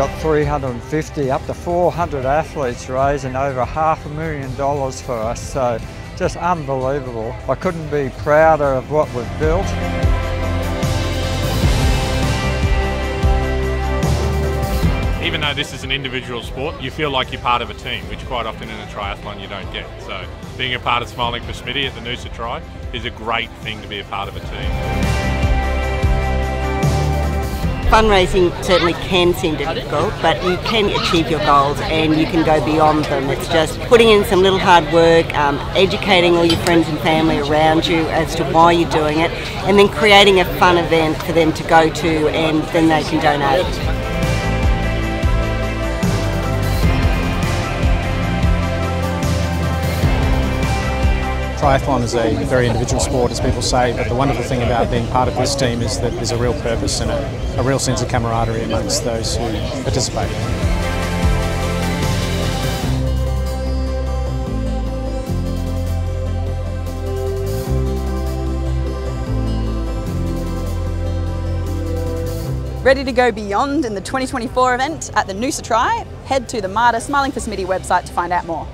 got 350 up to 400 athletes raising over half a million dollars for us. So just unbelievable. I couldn't be prouder of what we've built. Even though this is an individual sport, you feel like you're part of a team, which quite often in a triathlon you don't get. So being a part of Smiling for Smiddy at the Noosa Tri is a great thing to be a part of a team fundraising certainly can seem difficult, but you can achieve your goals and you can go beyond them. It's just putting in some little hard work, um, educating all your friends and family around you as to why you're doing it, and then creating a fun event for them to go to and then they can donate. Triathlon is a very individual sport, as people say, but the wonderful thing about being part of this team is that there's a real purpose and a, a real sense of camaraderie amongst those who participate. Ready to go beyond in the 2024 event at the Noosa Tri? Head to the Mater Smiling for Smiddy website to find out more.